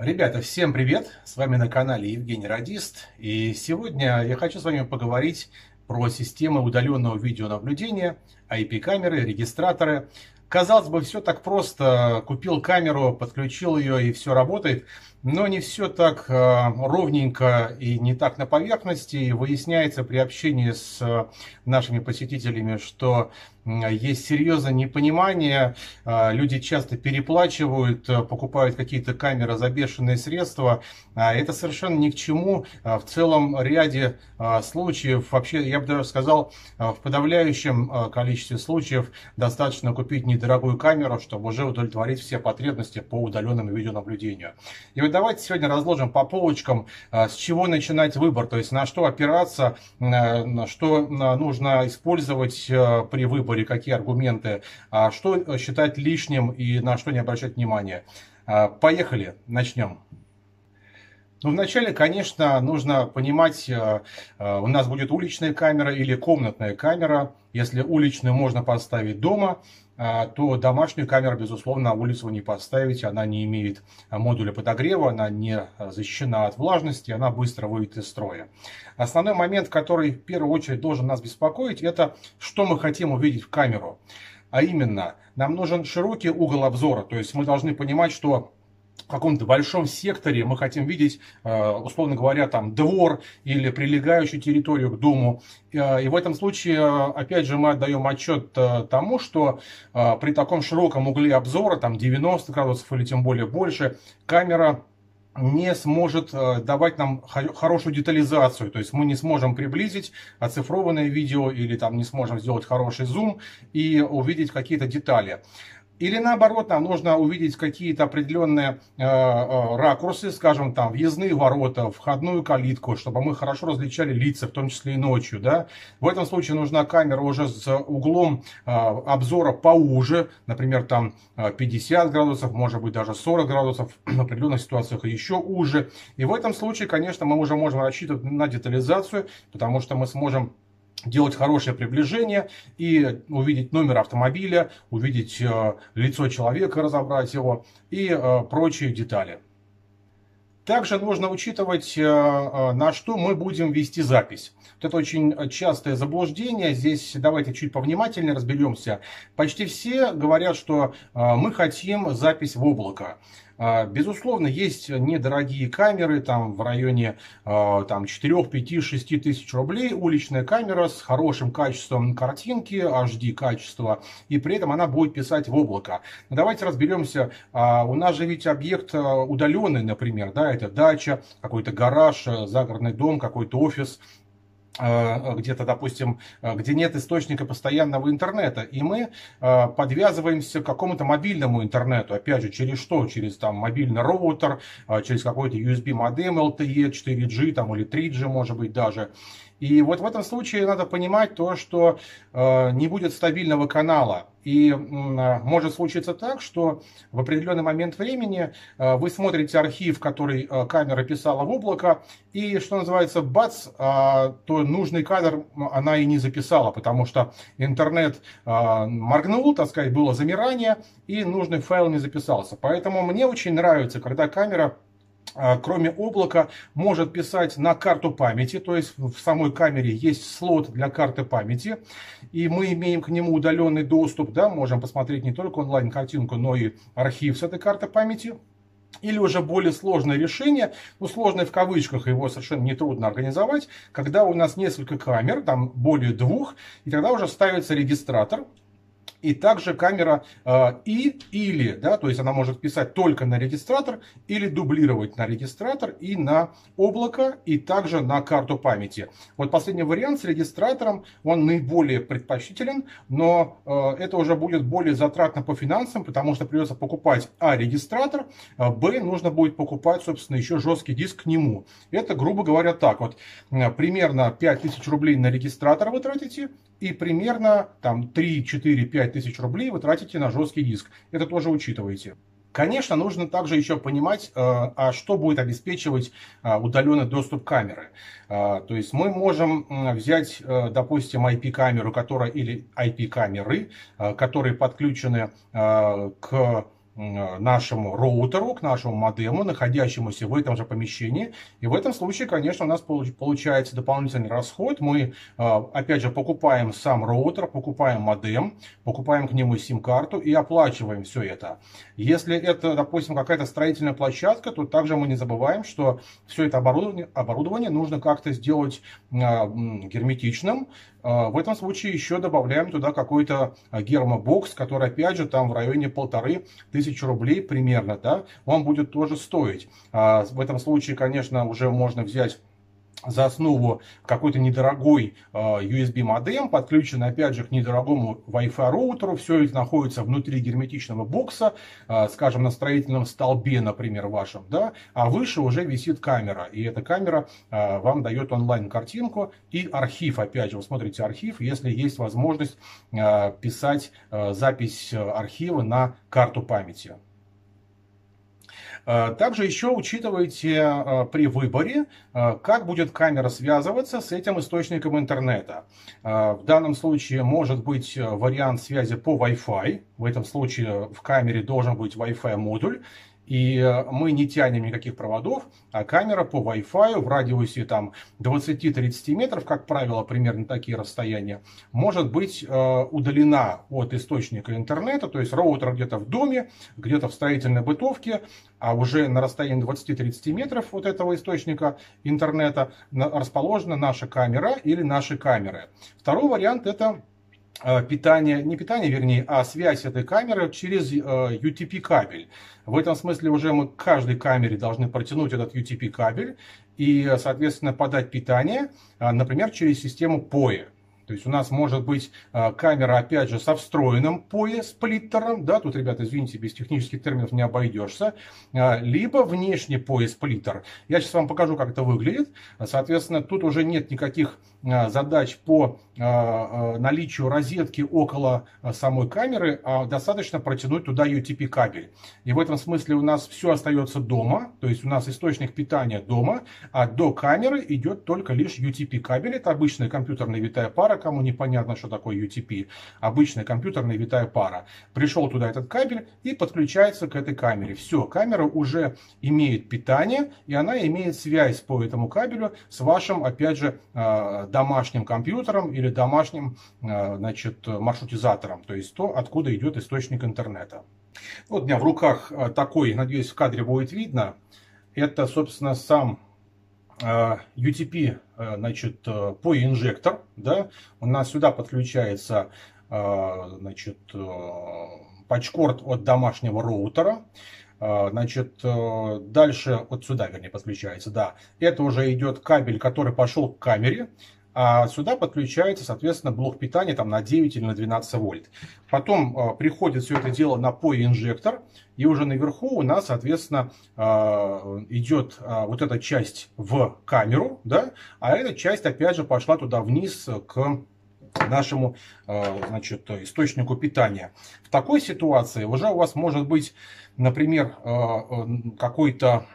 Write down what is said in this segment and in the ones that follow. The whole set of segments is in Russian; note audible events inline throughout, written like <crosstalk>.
Ребята, всем привет! С вами на канале Евгений Радист. И сегодня я хочу с вами поговорить про системы удаленного видеонаблюдения, IP-камеры, регистраторы. Казалось бы, все так просто. Купил камеру, подключил ее и все работает. Но не все так э, ровненько и не так на поверхности. И выясняется при общении с э, нашими посетителями, что есть серьезное непонимание, э, люди часто переплачивают, покупают какие-то камеры за бешеные средства. А это совершенно ни к чему. В целом ряде случаев, вообще я бы даже сказал, в подавляющем количестве случаев достаточно купить недорогую камеру, чтобы уже удовлетворить все потребности по удаленному видеонаблюдению. И вот давайте сегодня разложим по полочкам, а, с чего начинать выбор, то есть на что опираться, на что нужно использовать а, при выборе, какие аргументы, а что считать лишним и на что не обращать внимания. Поехали, начнем. Ну, вначале, конечно, нужно понимать, у нас будет уличная камера или комнатная камера. Если уличную можно поставить дома, а, то домашнюю камеру, безусловно, на улицу не поставите. Она не имеет модуля подогрева, она не защищена от влажности, она быстро выйдет из строя. Основной момент, который в первую очередь должен нас беспокоить, это что мы хотим увидеть в камеру. А именно, нам нужен широкий угол обзора, то есть мы должны понимать, что в каком-то большом секторе мы хотим видеть, э, условно говоря, там двор или прилегающую территорию к дому. Э, и в этом случае, опять же, мы отдаем отчет э, тому, что при таком широком угле обзора, там 90 градусов или тем более больше, камера не сможет давать нам хорошую детализацию, то есть мы не сможем приблизить оцифрованное видео или там не сможем сделать хороший зум и увидеть какие-то детали. Или наоборот, нам нужно увидеть какие-то определенные э, э, ракурсы, скажем, там, въездные ворота, входную калитку, чтобы мы хорошо различали лица, в том числе и ночью. Да? В этом случае нужна камера уже с углом э, обзора поуже, например, там 50 э, градусов, может быть даже 40 градусов, <clears throat> в определенных ситуациях еще уже. И в этом случае, конечно, мы уже можем рассчитывать на детализацию, потому что мы сможем делать хорошее приближение и увидеть номер автомобиля, увидеть э, лицо человека, разобрать его и э, прочие детали. Также нужно учитывать, э, на что мы будем вести запись. Вот это очень частое заблуждение. Здесь давайте чуть повнимательнее разберемся. Почти все говорят, что мы хотим запись в облако. А, безусловно, есть недорогие камеры, там в районе а, там, 4, 5, 6 тысяч рублей, уличная камера с хорошим качеством картинки, HD качества, и при этом она будет писать в облако. Но давайте разберемся, а, у нас же ведь объект удаленный, например, да, это дача, какой-то гараж, загородный дом, какой-то офис, где-то, допустим, э, где нет источника постоянного интернета, и мы э, подвязываемся к какому-то мобильному интернету, опять же, через что? Через там мобильный роутер, через какой-то USB модем LTE, 4G там, или 3G, может быть, даже. И вот в этом случае надо понимать то, что э, не будет стабильного канала. И э, может случиться так, что в определенный момент времени э, вы смотрите архив, который э, камера писала в облако, и, что называется, бац, э, то нужный кадр она и не записала, потому что интернет э, моргнул, так сказать, было замирание, и нужный файл не записался. Поэтому мне очень нравится, когда камера кроме облака, может писать на карту памяти, то есть в самой камере есть слот для карты памяти, и мы имеем к нему удаленный доступ, да, можем посмотреть не только онлайн-картинку, но и архив с этой карты памяти. Или уже более сложное решение, ну сложное в кавычках, его совершенно нетрудно организовать, когда у нас несколько камер, там более двух, и тогда уже ставится регистратор, и также камера э, и или, да, то есть она может писать только на регистратор или дублировать на регистратор и на облако, и также на карту памяти. Вот последний вариант с регистратором, он наиболее предпочтителен, но э, это уже будет более затратно по финансам, потому что придется покупать а регистратор, а, б нужно будет покупать, собственно, еще жесткий диск к нему. Это, грубо говоря, так вот, э, примерно 5000 рублей на регистратор вы тратите, и примерно там 3, 4, 5 тысяч рублей вы тратите на жесткий диск. Это тоже учитывайте. Конечно, нужно также еще понимать, э, а что будет обеспечивать э, удаленный доступ камеры. Э, то есть мы можем взять, допустим, IP-камеру, которая или IP-камеры, которые подключены к нашему роутеру, к нашему модему, находящемуся в этом же помещении. И в этом случае, конечно, у нас получается дополнительный расход. Мы, опять же, покупаем сам роутер, покупаем модем, покупаем к нему сим-карту и оплачиваем все это. Если это, допустим, какая-то строительная площадка, то также мы не забываем, что все это оборудование, оборудование нужно как-то сделать герметичным, а, в этом случае еще добавляем туда какой-то а, гермобокс, который опять же там в районе полторы тысячи рублей примерно, да, он будет тоже стоить. А, в этом случае, конечно, уже можно взять за основу какой-то недорогой э, USB модем, подключенный опять же к недорогому Wi-Fi роутеру. Все это находится внутри герметичного бокса, э, скажем, на строительном столбе, например, вашем, да, а выше уже висит камера. И эта камера э, вам дает онлайн картинку и архив. Опять же, вы смотрите архив, если есть возможность писать запись архива на карту памяти. Э, также еще учитывайте э, при выборе, э, как будет камера связываться с этим источником интернета. В данном случае может быть вариант связи по Wi-Fi. В этом случае в камере должен быть Wi-Fi модуль и э, мы не тянем никаких проводов, а камера по Wi-Fi в радиусе там 20-30 метров, как правило, примерно такие расстояния, может быть э, удалена от источника интернета, то есть роутер где-то в доме, где-то в строительной бытовке, а уже на расстоянии 20-30 метров от этого источника интернета расположена наша камера или наши камеры. Второй вариант это питание, не питание, вернее, а связь этой камеры через UTP э, кабель. В этом смысле уже мы к каждой камере должны протянуть этот UTP кабель и, соответственно, подать питание, э, например, через систему POE. То есть у нас может быть а, камера, опять же, со встроенным POE-сплиттером, да, тут, ребята, извините, без технических терминов не обойдешься, а, либо внешний POE-сплиттер. Я сейчас вам покажу, как это выглядит. Соответственно, тут уже нет никаких а, задач по наличию розетки около самой камеры, а достаточно протянуть туда UTP кабель. И в этом смысле у нас все остается дома, то есть у нас источник питания дома, а до камеры идет только лишь UTP кабель. Это обычная компьютерная витая пара, кому непонятно, что такое UTP, обычная компьютерная витая пара. Пришел туда этот кабель и подключается к этой камере. Все, камера уже имеет питание, и она имеет связь по этому кабелю с вашим, опять же, а, домашним компьютером или домашним а, значит, маршрутизатором, то есть то, откуда идет источник интернета. Вот у меня в руках а, такой, надеюсь, в кадре будет видно. Это, собственно, сам UTP значит, э, по инжектор, да, у нас сюда подключается, э, значит, патчкорд от домашнего роутера, Значит, дальше вот сюда, вернее, подключается, да. Это уже идет кабель, который пошел к камере. А сюда подключается, соответственно, блок питания там, на 9 или на 12 вольт. Потом э, приходит все это дело на POE-инжектор. И уже наверху у нас, соответственно, э, идет э, вот эта часть в камеру. Да? А эта часть, опять же, пошла туда вниз к нашему значит, источнику питания. В такой ситуации уже у вас может быть, например, какой-то а,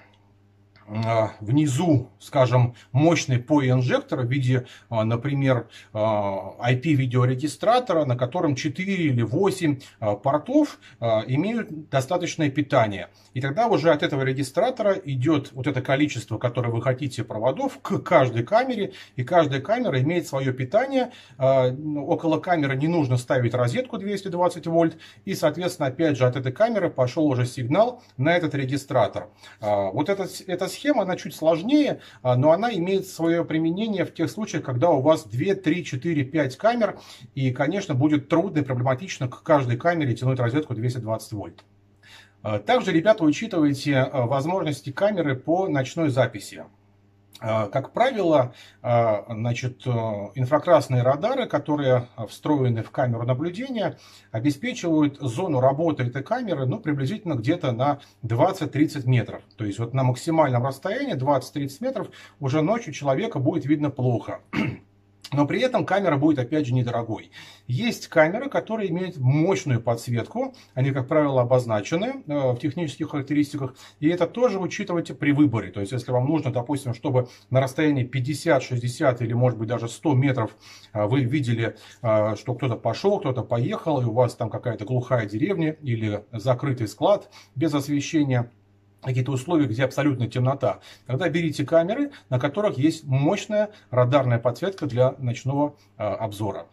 внизу, скажем, мощный POE-инжектор в виде, а, например, IP-видеорегистратора, а, на котором 4 или 8 портов имеют достаточное питание. И тогда уже от этого регистратора идет вот это количество, которое вы хотите проводов к каждой камере, и каждая камера имеет свое питание. Около камеры не нужно ставить розетку 220 вольт, и, соответственно, опять же от этой камеры пошел уже сигнал на этот регистратор. Вот это, это схема, она чуть сложнее, а, но она имеет свое применение в тех случаях, когда у вас 2, 3, 4, 5 камер, и, конечно, будет трудно и проблематично к каждой камере тянуть розетку 220 вольт. А, также, ребята, учитывайте а, возможности камеры по ночной записи. А, как правило, а, значит, э, инфракрасные радары, которые встроены в камеру наблюдения, обеспечивают зону работы этой камеры ну, приблизительно где-то на 20-30 метров. То есть вот на максимальном расстоянии 20-30 метров уже ночью человека будет видно плохо. Но при этом камера будет, опять же, недорогой. Есть камеры, которые имеют мощную подсветку, они, как правило, обозначены э, в технических характеристиках, и это тоже учитывайте при выборе. То есть, если вам нужно, допустим, чтобы на расстоянии 50, 60 или, может быть, даже 100 метров э, вы видели, э, что кто-то пошел, кто-то поехал, и у вас там какая-то глухая деревня или закрытый склад без освещения – какие-то условия, где абсолютно темнота, тогда берите камеры, на которых есть мощная радарная подсветка для ночного э, обзора.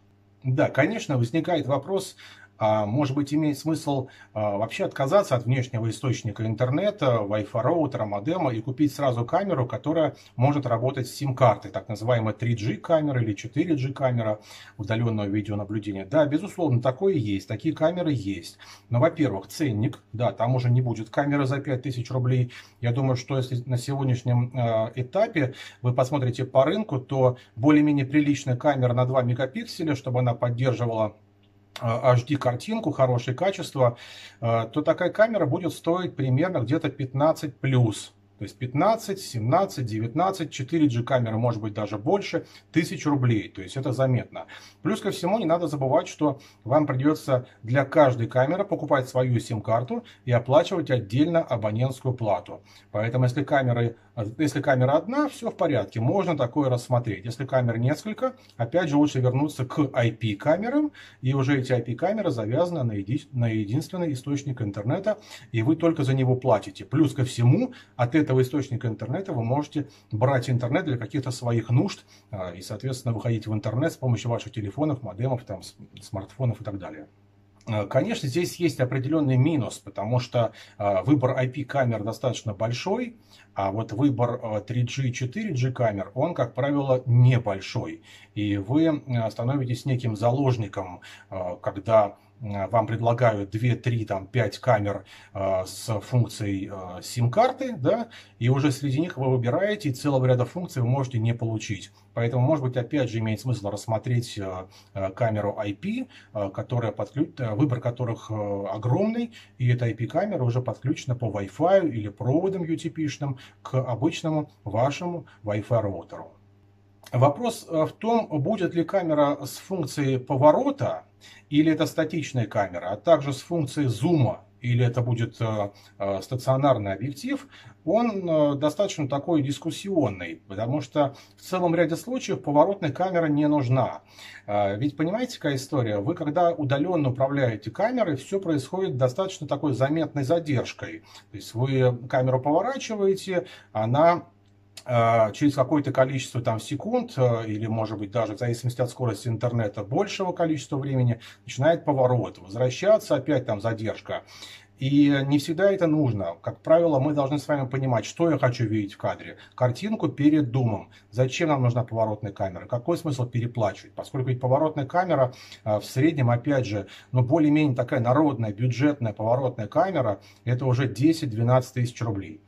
Да, конечно, возникает вопрос, может быть, имеет смысл а, вообще отказаться от внешнего источника интернета, Wi-Fi роутера, модема и купить сразу камеру, которая может работать с сим-картой, так называемая 3G камера или 4G камера удаленного видеонаблюдения. Да, безусловно, такое есть, такие камеры есть. Но, во-первых, ценник, да, там уже не будет камеры за 5000 рублей. Я думаю, что если на сегодняшнем а, этапе вы посмотрите по рынку, то более-менее приличная камера на 2 мегапикселя, чтобы она поддерживала HD картинку, хорошее качество, э, то такая камера будет стоить примерно где-то 15 плюс. То есть 15, 17, 19, 4G камеры, может быть даже больше, 1000 рублей. То есть это заметно. Плюс ко всему не надо забывать, что вам придется для каждой камеры покупать свою сим-карту и оплачивать отдельно абонентскую плату. Поэтому если камеры если камера одна, все в порядке, можно такое рассмотреть. Если камер несколько, опять же лучше вернуться к IP-камерам, и уже эти IP-камеры завязаны на, еди на единственный источник интернета, и вы только за него платите. Плюс ко всему, от этого источника интернета вы можете брать интернет для каких-то своих нужд, а, и, соответственно, выходить в интернет с помощью ваших телефонов, модемов, там, смартфонов и так далее. Э, конечно, здесь есть определенный минус, потому что э, выбор IP-камер достаточно большой, а вот выбор 3G и 4G камер, он, как правило, небольшой. И вы становитесь неким заложником, когда вам предлагают 2, 3, там, 5 камер э, с функцией э, сим-карты, да, и уже среди них вы выбираете, и целого ряда функций вы можете не получить. Поэтому, может быть, опять же, имеет смысл рассмотреть э, э камеру IP, э, которая подключ... Э, выбор которых э, огромный, и эта IP-камера уже подключена по Wi-Fi или проводам UTP-шным к обычному вашему Wi-Fi роутеру. Вопрос в том, будет ли камера с функцией поворота, или это статичная камера, а также с функцией зума, или это будет э, э, стационарный объектив, он э, достаточно такой дискуссионный, потому что в целом ряде случаев поворотная камера не нужна. Ведь понимаете, какая история? Вы когда удаленно управляете камерой, все происходит достаточно такой заметной задержкой. То есть вы камеру поворачиваете, она Э, через какое-то количество там секунд, э, или может быть даже в зависимости от скорости интернета большего количества времени, начинает поворот, возвращаться, опять там задержка. И не всегда это нужно. Как правило, мы должны с вами понимать, что я хочу видеть в кадре. Картинку перед думом. Зачем нам нужна поворотная камера? Какой смысл переплачивать? Поскольку ведь поворотная камера э, в среднем, опять же, ну более-менее такая народная, бюджетная поворотная камера, это уже 10-12 тысяч рублей.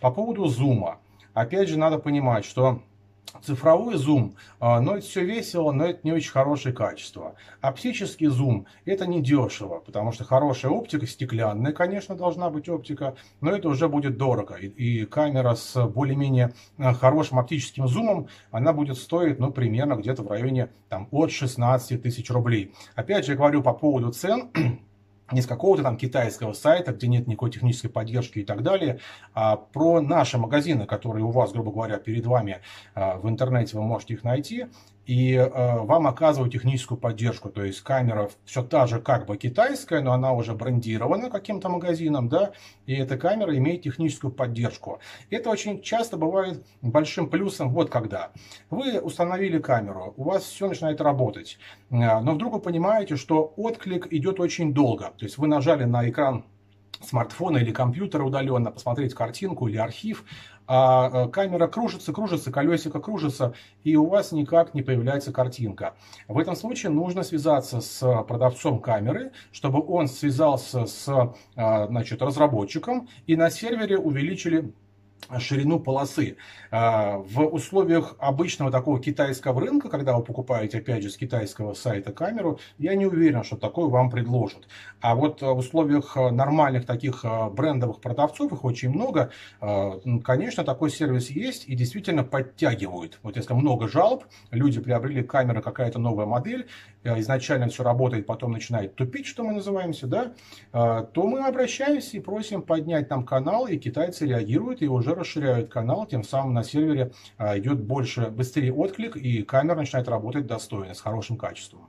По поводу зума. Опять же, надо понимать, что цифровой зум, а, но это все весело, но это не очень хорошее качество. Оптический зум это не дешево, потому что хорошая оптика, стеклянная, конечно, должна быть оптика, но это уже будет дорого. И, и камера с более-менее а, хорошим оптическим зумом, она будет стоить, ну, примерно где-то в районе там, от 16 тысяч рублей. Опять же, я говорю по поводу цен, не с какого-то там китайского сайта, где нет никакой технической поддержки и так далее, а про наши магазины, которые у вас, грубо говоря, перед вами а, в интернете вы можете их найти и э, вам оказывают техническую поддержку. То есть камера все та же как бы китайская, но она уже брендирована каким-то магазином, да, и эта камера имеет техническую поддержку. Это очень часто бывает большим плюсом вот когда. Вы установили камеру, у вас все начинает работать, э, но вдруг вы понимаете, что отклик идет очень долго. То есть вы нажали на экран смартфона или компьютера удаленно, посмотреть картинку или архив, а э, камера кружится, кружится, колесико кружится, и у вас никак не появляется картинка. В этом случае нужно связаться с продавцом камеры, чтобы он связался с э, значит, разработчиком, и на сервере увеличили ширину полосы. А, в условиях обычного такого китайского рынка, когда вы покупаете, опять же, с китайского сайта камеру, я не уверен, что такое вам предложат. А вот в условиях нормальных таких брендовых продавцов, их очень много, конечно, такой сервис есть и действительно подтягивают. Вот если много жалоб, люди приобрели камеру, какая-то новая модель, изначально все работает, потом начинает тупить, что мы называемся, да, э, то мы обращаемся и просим поднять нам канал, и китайцы реагируют и уже расширяют канал, тем самым на сервере э, идет больше, быстрее отклик, и камера начинает работать достойно, с хорошим качеством.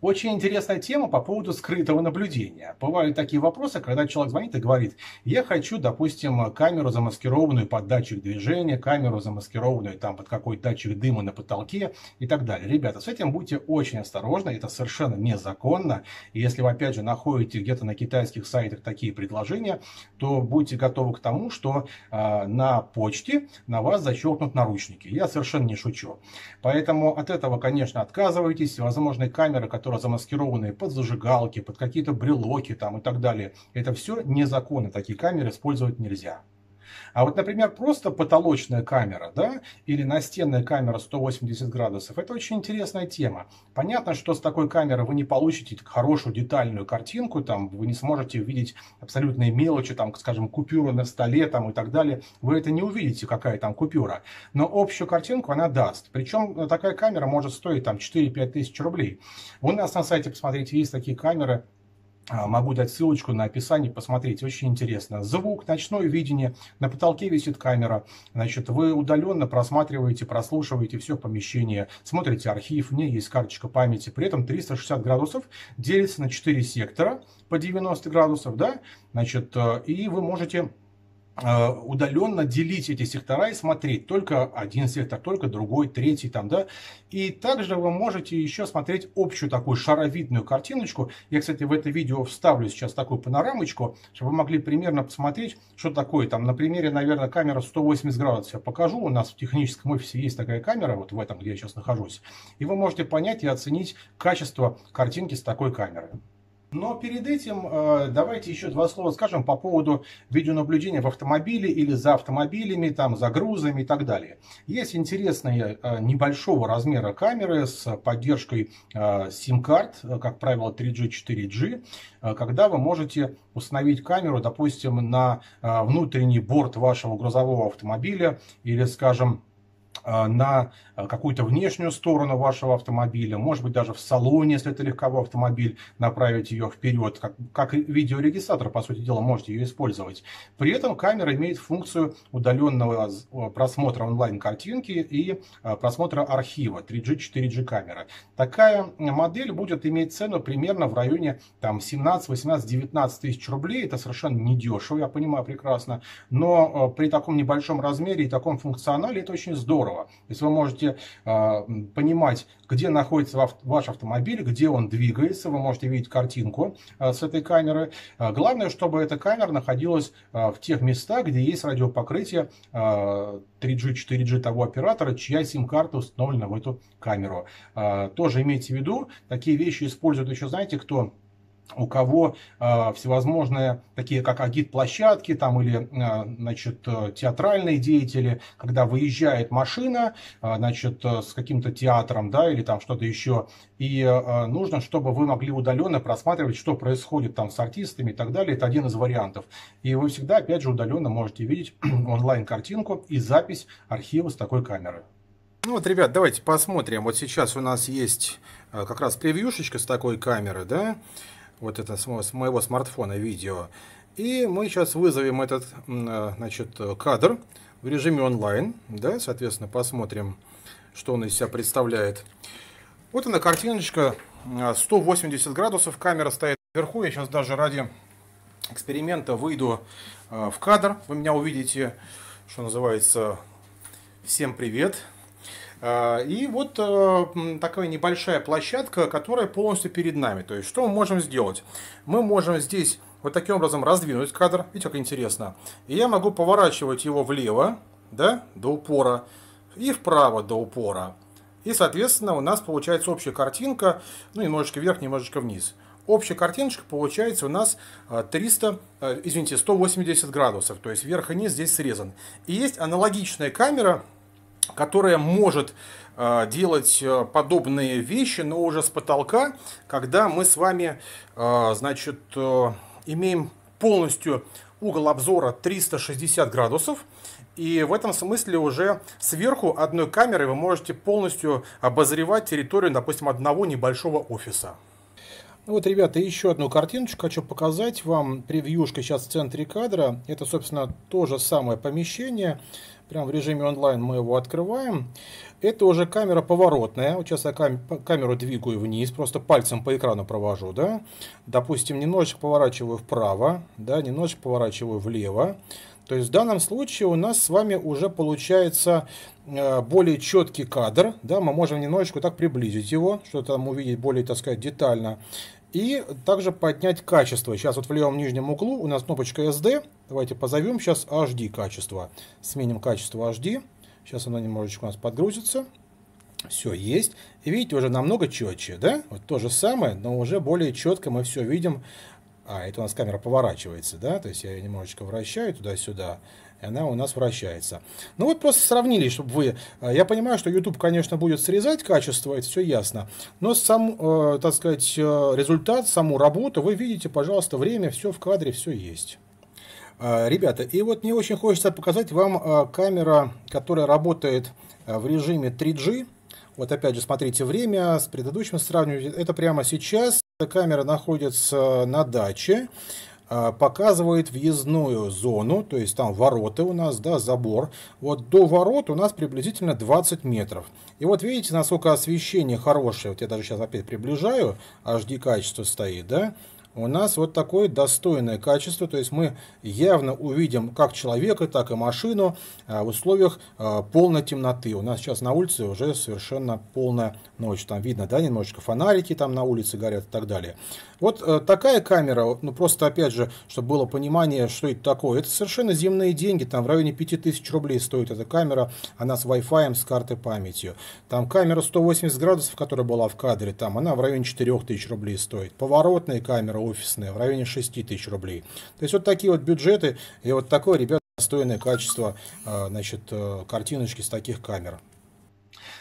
Очень интересная тема по поводу скрытого наблюдения. Бывают такие вопросы, когда человек звонит и говорит, я хочу, допустим, камеру замаскированную под датчик движения, камеру замаскированную там под какой-то датчик дыма на потолке и так далее. Ребята, с этим будьте очень осторожны, это совершенно незаконно. И если вы, опять же, находите где-то на китайских сайтах такие предложения, то будьте готовы к тому, что э, на почте на вас защелкнут наручники. Я совершенно не шучу. Поэтому от этого, конечно, отказывайтесь. Возможно, камеры, которые которые замаскированные под зажигалки, под какие-то брелоки там и так далее. Это все незаконно, такие камеры использовать нельзя. А вот, например, просто потолочная камера, да, или настенная камера 180 градусов, это очень интересная тема. Понятно, что с такой камерой вы не получите хорошую детальную картинку, там, вы не сможете увидеть абсолютные мелочи, там, скажем, купюры на столе там, и так далее. Вы это не увидите, какая там купюра. Но общую картинку она даст. Причем такая камера может стоить там 4-5 тысяч рублей. У нас на сайте, посмотрите, есть такие камеры могу дать ссылочку на описание, посмотреть, очень интересно. Звук, ночное видение, на потолке висит камера. Значит, вы удаленно просматриваете, прослушиваете все помещение, смотрите архив, у меня есть карточка памяти. При этом 360 градусов делится на 4 сектора по 90 градусов, да, значит, э, и вы можете удаленно делить эти сектора и смотреть только один сектор, только другой, третий там, да. И также вы можете еще смотреть общую такую шаровидную картиночку. Я, кстати, в это видео вставлю сейчас такую панорамочку, чтобы вы могли примерно посмотреть, что такое там. На примере, наверное, камера 180 градусов я покажу. У нас в техническом офисе есть такая камера, вот в этом, где я сейчас нахожусь. И вы можете понять и оценить качество картинки с такой камерой. Но перед этим э, давайте еще два слова скажем по поводу видеонаблюдения в автомобиле или за автомобилями, там, за грузами и так далее. Есть интересные э, небольшого размера камеры с поддержкой э, как правило 3G, 4G, когда вы можете установить камеру, допустим, на внутренний борт вашего грузового автомобиля или, скажем, на а, какую-то внешнюю сторону вашего автомобиля, может быть даже в салоне, если это легковой автомобиль, направить ее вперед, как, как видеорегистратор, по сути дела, можете ее использовать. При этом камера имеет функцию удаленного просмотра онлайн-картинки и а, просмотра архива 3G, 4G камера. Такая модель будет иметь цену примерно в районе там, 17, 18, 19 тысяч рублей. Это совершенно недешево, я понимаю прекрасно, но при таком небольшом размере и таком функционале это очень здорово здорово. Если вы можете э, понимать, где находится ваш автомобиль, где он двигается, вы можете видеть картинку э, с этой камеры. Э, главное, чтобы эта камера находилась э, в тех местах, где есть радиопокрытие э, 3G, 4G того оператора, чья сим-карта установлена в эту камеру. Э, тоже имейте в виду, такие вещи используют еще, знаете, кто у кого э, всевозможные такие как агит-площадки там или э, значит театральные деятели, когда выезжает машина, э, значит с каким-то театром, да, или там что-то еще, и э, нужно, чтобы вы могли удаленно просматривать, что происходит там с артистами и так далее. Это один из вариантов. И вы всегда, опять же, удаленно можете видеть <clears throat> онлайн картинку и запись архива с такой камеры. Ну вот, ребят, давайте посмотрим. Вот сейчас у нас есть как раз превьюшечка с такой камеры, да вот это с моего смартфона видео. И мы сейчас вызовем этот э, значит, кадр в режиме онлайн. Да, соответственно, посмотрим, что он из себя представляет. Вот она картиночка 180 э, градусов. Камера стоит вверху. Я сейчас даже ради эксперимента выйду э, в кадр. Вы меня увидите, что называется, всем привет. А, и вот э, такая небольшая площадка, которая полностью перед нами. То есть, что мы можем сделать? Мы можем здесь вот таким образом раздвинуть кадр. Видите, как интересно. И я могу поворачивать его влево, да, до упора, и вправо до упора. И, соответственно, у нас получается общая картинка, ну, немножечко вверх, немножечко вниз. общая картиночка получается у нас 300, извините, 180 градусов, то есть верх и низ здесь срезан. И есть аналогичная камера, которая может делать подобные вещи, но уже с потолка, когда мы с вами, значит, имеем полностью угол обзора 360 градусов. И в этом смысле уже сверху одной камерой вы можете полностью обозревать территорию, допустим, одного небольшого офиса. Ну вот, ребята, еще одну картиночку хочу показать вам. Превьюшка сейчас в центре кадра. Это, собственно, то же самое помещение. Прямо в режиме онлайн мы его открываем. Это уже камера поворотная. Вот сейчас я камеру двигаю вниз, просто пальцем по экрану провожу. Да? Допустим, немножечко поворачиваю вправо, да, немножечко поворачиваю влево. То есть в данном случае у нас с вами уже получается э, более четкий кадр. Да? Мы можем немножечко так приблизить его, чтобы там увидеть более, так сказать, детально. И также поднять качество. Сейчас вот в левом нижнем углу у нас кнопочка SD. Давайте позовем сейчас HD качество. Сменим качество HD. Сейчас оно немножечко у нас подгрузится. Все есть. И видите, уже намного четче, да? Вот то же самое, но уже более четко мы все видим. А, это у нас камера поворачивается, да? То есть я ее немножечко вращаю туда-сюда и она у нас вращается. Ну вот просто сравнили, чтобы вы... Э, я понимаю, что YouTube, конечно, будет срезать качество, это все ясно, но сам, э, так сказать, э, результат, саму работу вы видите, пожалуйста, время, все в кадре, все есть. Ребята, и вот мне очень хочется показать вам камера, которая работает в режиме 3G. Вот опять же, смотрите, время с предыдущим сравнивать. Это прямо сейчас. Камера находится на даче. А, показывает въездную зону, то есть там ворота у нас, да, забор. Вот до ворот у нас приблизительно 20 метров. И вот видите, насколько освещение хорошее. Вот я даже сейчас опять приближаю, HD качество стоит, да у нас вот такое достойное качество, то есть мы явно увидим как человека, так и машину а, в условиях а, полной темноты. У нас сейчас на улице уже совершенно полная ночь, там видно, да, немножечко фонарики там на улице горят и так далее. Вот э, такая камера, ну просто опять же, чтобы было понимание, что это такое, это совершенно земные деньги, там в районе 5000 рублей стоит эта камера, она с Wi-Fi, с картой памятью. Там камера 180 градусов, которая была в кадре, там она в районе 4000 рублей стоит. Поворотная камера офисная в районе 6 тысяч рублей. То есть вот такие вот бюджеты и вот такое, ребята, достойное качество э, значит, э, картиночки с таких камер.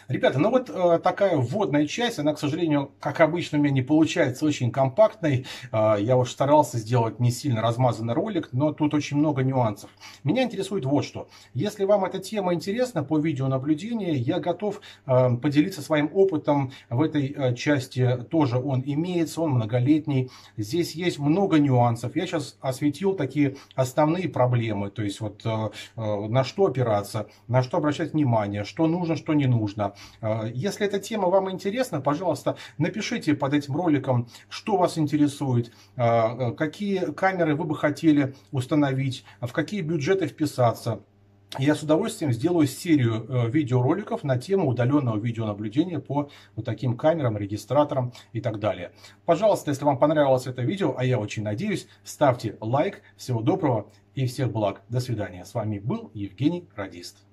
Ребята, ну вот э, такая вводная часть, она, к сожалению, как обычно у меня не получается очень компактной. Э, я уж старался сделать не сильно размазанный ролик, но тут очень много нюансов. Меня интересует вот что. Если вам эта тема интересна по видеонаблюдению, я готов э, поделиться своим опытом в этой э, части. Тоже он имеется, он многолетний. Здесь есть много нюансов. Я сейчас осветил такие основные проблемы. То есть вот э, э, на что опираться, на что обращать внимание, что нужно, что не нужно. А, если эта тема вам интересна, пожалуйста, напишите под этим роликом, что вас интересует, а, какие камеры вы бы хотели установить, в какие бюджеты вписаться. Я с удовольствием сделаю серию э, видеороликов на тему удаленного видеонаблюдения по вот таким камерам, регистраторам и так далее. Пожалуйста, если вам понравилось это видео, а я очень надеюсь, ставьте лайк. Всего доброго и всех благ. До свидания. С вами был Евгений Радист.